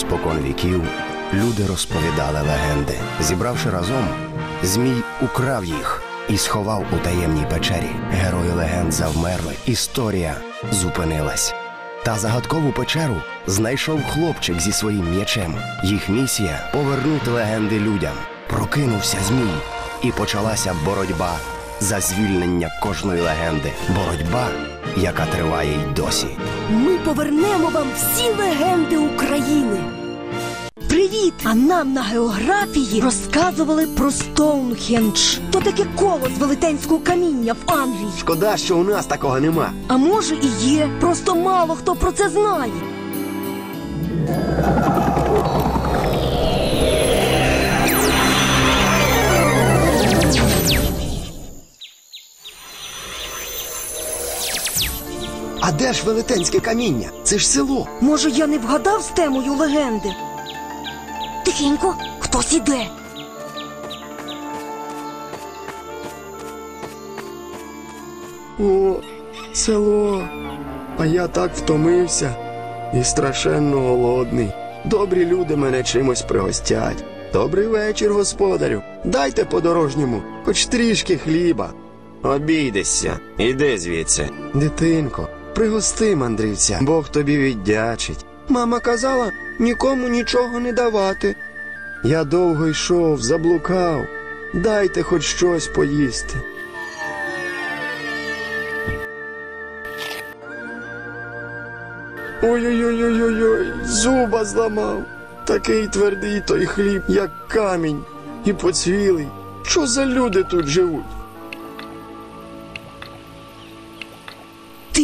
Спокон віків люди розповідали легенди. Зібравши разом, Змій украв їх і сховав у таємній печері. Герої легенд завмерли. Історія зупинилась. Та загадкову печеру знайшов хлопчик зі своїм м'ячем. Їх місія повернути легенди людям. Прокинувся Змій, і почалася боротьба за звільнення кожної легенди. Боротьба, яка триває й досі. Ми повернемо вам всі легенди України. Привіт! А нам на географії розказували про Стоунхендж. То таке коло з велетенського каміння в Англії. Шкода, що у нас такого нема. А може і є, просто мало хто про це знає. Ж велетенське каміння? Це ж село. Може, я не вгадав з темою легенди? Тихенько, хтось іде. О, село. А я так втомився і страшенно голодний. Добрі люди мене чимось пригостять. Добрий вечір, господарю. Дайте подорожньому, хоч трішки хліба. Обійдешся, іди звідси. Дитинко, пригости мандрівця, Бог тобі віддячить. Мама казала нікому нічого не давати. Я довго йшов, заблукав. Дайте хоч щось поїсти. Ой-ой-ой-ой-ой, зуба зламав. Такий твердий той хліб, як камінь, і поцвілий. Що за люди тут живуть?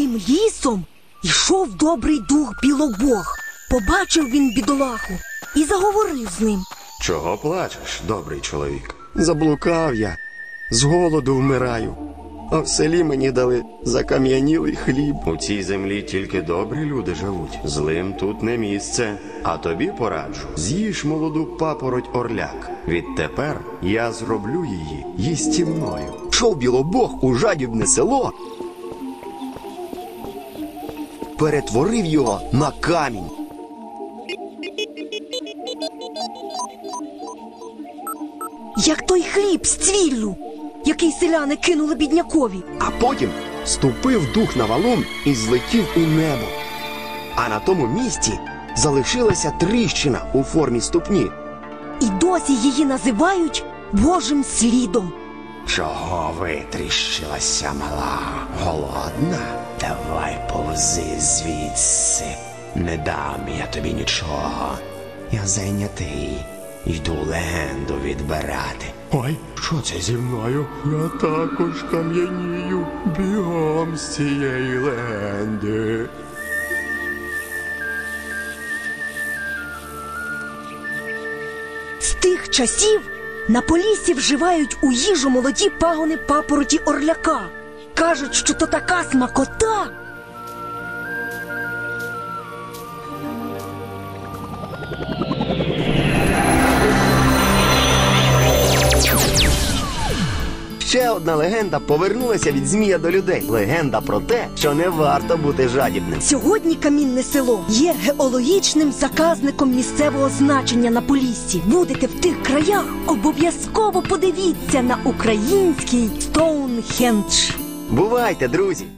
Тим лісом йшов добрий дух білобог. Побачив він бідолаху і заговорив з ним. Чого плачеш, добрий чоловік? Заблукав я, з голоду вмираю, а в селі мені дали закам'янілий хліб. У цій землі тільки добрі люди живуть. Злим тут не місце. А тобі пораджу. З'їж молоду папороть орляк. Відтепер я зроблю її їстівною. Шов білобог у жадібне село. Перетворив його на камінь. Як той хліб з цвіллю, який селяни кинули біднякові. А потім ступив дух на валун і злетів у небо. А на тому місці залишилася тріщина у формі ступні. І досі її називають Божим слідом. Чого витріщилася мала? Голодна? Давай повзи звідси. Не дам я тобі нічого. Я зайнятий. Йду легенду відбирати. Ой, що це зі мною? Я також кам'янію бігом з цієї легенди. З тих часів на полісі вживають у їжу молоді пагони папороті орляка. Кажуть, що то така смакота. Ще одна легенда повернулася від змія до людей. Легенда про те, що не варто бути жадібним. Сьогодні камінне село є геологічним заказником місцевого значення на поліссі. Будете в тих краях, обов'язково подивіться на український Стоунхендж. Бувайте, друзі!